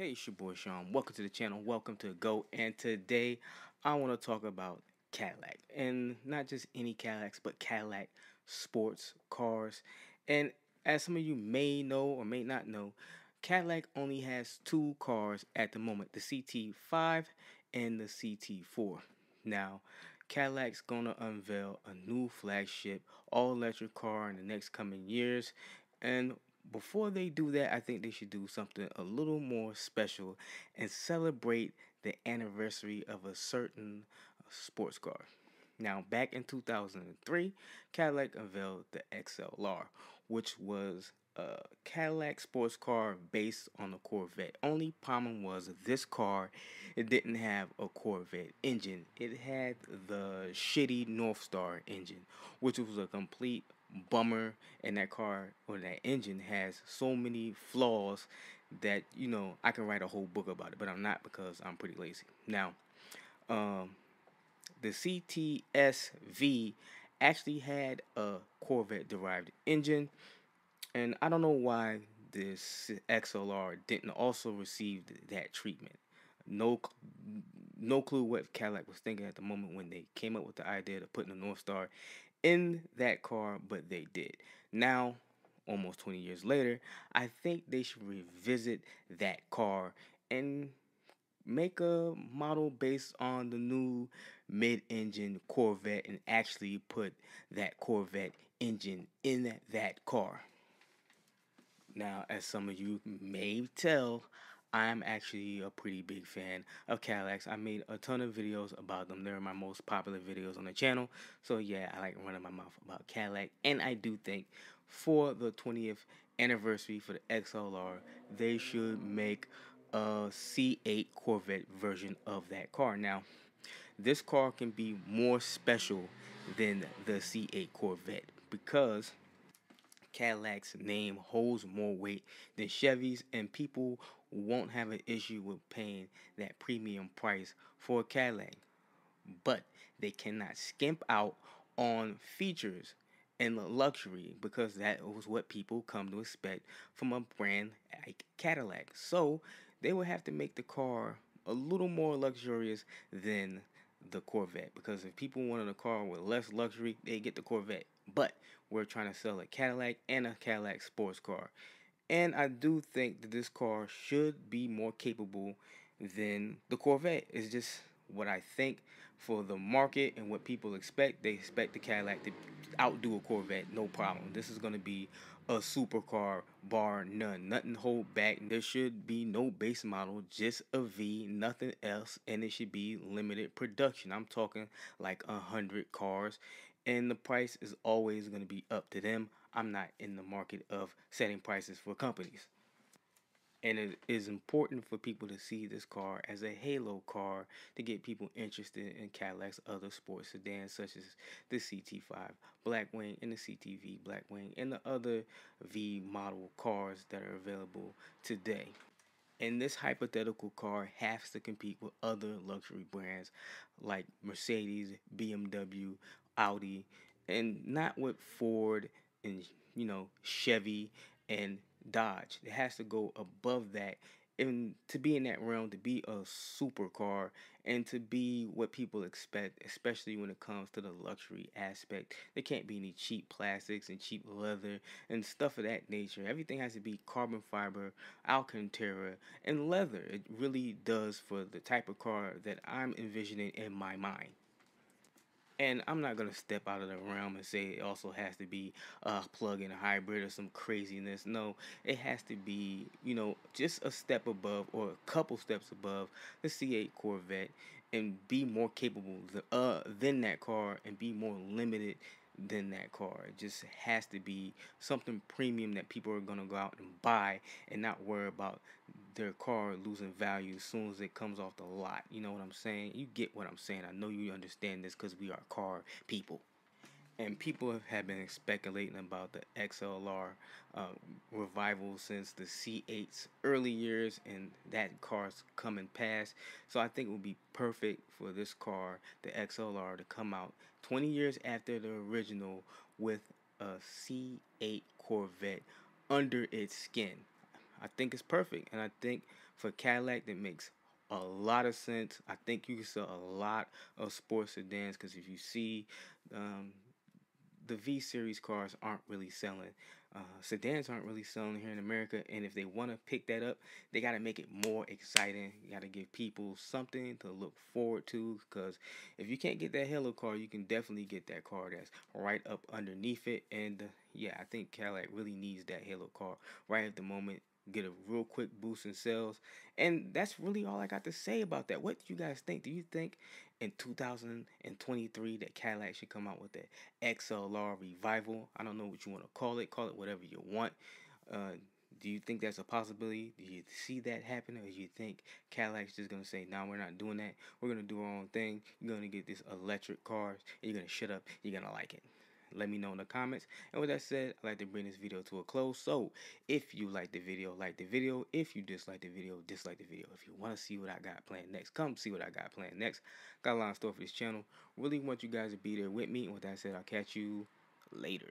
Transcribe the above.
Hey, it's your boy Shaun. Welcome to the channel. Welcome to Go. And today I want to talk about Cadillac. And not just any Cadillacs, but Cadillac sports cars. And as some of you may know or may not know, Cadillac only has two cars at the moment the CT5 and the CT4. Now, Cadillac's gonna unveil a new flagship all electric car in the next coming years. And before they do that, I think they should do something a little more special and celebrate the anniversary of a certain uh, sports car. Now, back in 2003, Cadillac unveiled the XLR, which was a Cadillac sports car based on a Corvette. Only problem was this car, it didn't have a Corvette engine. It had the shitty Northstar engine, which was a complete bummer and that car or that engine has so many flaws that you know I can write a whole book about it, but I'm not because I'm pretty lazy. Now, um, the CTS-V actually had a Corvette derived engine, and I don't know why this XLR didn't also receive that treatment. No, no clue what Cadillac was thinking at the moment when they came up with the idea of putting the Northstar in that car, but they did. Now, almost 20 years later, I think they should revisit that car and make a model based on the new mid-engine Corvette and actually put that Corvette engine in that car. Now, as some of you may tell, I'm actually a pretty big fan of Cadillacs. I made a ton of videos about them. They're my most popular videos on the channel. So yeah, I like running my mouth about Cadillac. And I do think for the 20th anniversary for the XLR, they should make a C8 Corvette version of that car. Now, this car can be more special than the C8 Corvette because Cadillac's name holds more weight than Chevy's, and people won't have an issue with paying that premium price for a Cadillac. But they cannot skimp out on features and luxury because that was what people come to expect from a brand like Cadillac. So they would have to make the car a little more luxurious than the Corvette because if people wanted a car with less luxury, they get the Corvette. But we're trying to sell a Cadillac and a Cadillac sports car. And I do think that this car should be more capable than the Corvette. It's just what I think for the market and what people expect. They expect the Cadillac to outdo a Corvette, no problem. This is going to be a supercar, bar none. Nothing hold back. There should be no base model, just a V, nothing else, and it should be limited production. I'm talking like a hundred cars, and the price is always going to be up to them. I'm not in the market of setting prices for companies. And it is important for people to see this car as a halo car to get people interested in Cadillac's other sports sedans, such as the CT5 Blackwing and the CTV Blackwing, and the other V model cars that are available today. And this hypothetical car has to compete with other luxury brands like Mercedes, BMW, Audi, and not with Ford and you know Chevy and Dodge. It has to go above that and to be in that realm, to be a supercar, and to be what people expect, especially when it comes to the luxury aspect. There can't be any cheap plastics and cheap leather and stuff of that nature. Everything has to be carbon fiber, Alcantara, and leather. It really does for the type of car that I'm envisioning in my mind. And I'm not gonna step out of the realm and say it also has to be a plug-in hybrid or some craziness. No, it has to be, you know, just a step above or a couple steps above the C8 Corvette and be more capable uh, than that car and be more limited than that car. It just has to be something premium that people are gonna go out and buy and not worry about their car losing value as soon as it comes off the lot. You know what I'm saying? You get what I'm saying. I know you understand this because we are car people. And people have been speculating about the XLR uh, revival since the C8's early years, and that car's coming past. So I think it would be perfect for this car, the XLR, to come out 20 years after the original with a C8 Corvette under its skin. I think it's perfect, and I think for Cadillac, that makes a lot of sense. I think you can sell a lot of sports sedans because if you see um, the V Series cars aren't really selling. Uh, sedans aren't really selling here in America, and if they want to pick that up, they got to make it more exciting. You got to give people something to look forward to. Because if you can't get that Halo car, you can definitely get that car that's right up underneath it. And uh, yeah, I think Cadillac really needs that Halo car right at the moment get a real quick boost in sales. And that's really all I got to say about that. What do you guys think? Do you think in 2023 that Cadillac should come out with the XLR revival? I don't know what you want to call it. Call it whatever you want. Uh, do you think that's a possibility? Do you see that happening, or do you think Cadillac's just gonna say, "No, nah, we're not doing that. We're gonna do our own thing. You're gonna get this electric cars, and you're gonna shut up. You're gonna like it." Let me know in the comments. And with that said, I'd like to bring this video to a close. So if you like the video, like the video. If you dislike the video, dislike the video. If you want to see what I got planned next, come see what I got planned next. Got a lot of stuff for this channel. Really want you guys to be there with me. And with that said, I'll catch you later.